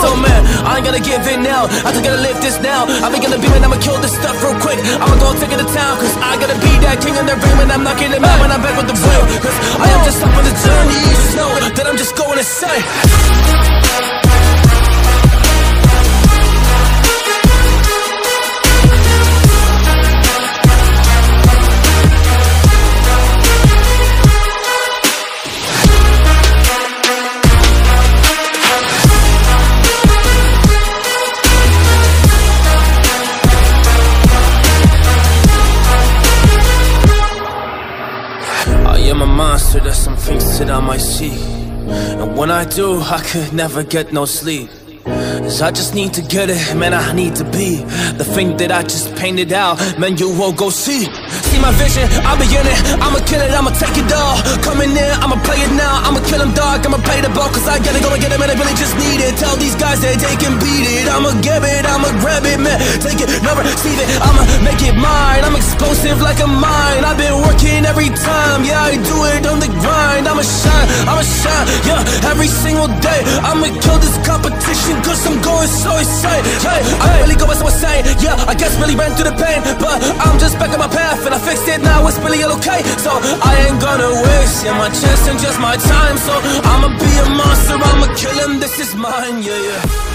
So man, I ain't gonna give in now. I just gotta live this now. I ain't gonna be man, I'ma kill this stuff real quick. I'ma go take it to town Cause I gotta be that king in the ring When I'm knocking them out when I'm back with the real Cause I am just up on the journey You know that I'm just going insane I am a monster, there's some things that I might see. And when I do, I could never get no sleep. Cause I just need to get it, man, I need to be. The thing that I just painted out, man, you won't go see. See my vision, I'll be in it. I'ma kill it, I'ma take it all. Coming in, I'ma play it now. I'ma kill him dog, I'ma play the ball Cause I gotta go and get it, man, I really just need it. Tell these guys that they can beat it. I'ma give it, I'ma grab it, man. Take it, never receive it. I'ma it mine. I'm explosive like a mine. I've been working every time. Yeah, I do it on the grind. I'ma shine, I'ma shine Yeah, every single day. I'ma kill this competition Cause I'm going so insane. Hey, I really go as I was saying Yeah, I guess really ran through the pain But I'm just back on my path And I fixed it. Now, it's really all okay. So I ain't gonna waste Yeah, my chance and just my time. So I'ma be a monster, I'ma kill him. This is mine, yeah, yeah